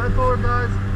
Line forward, guys.